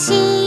心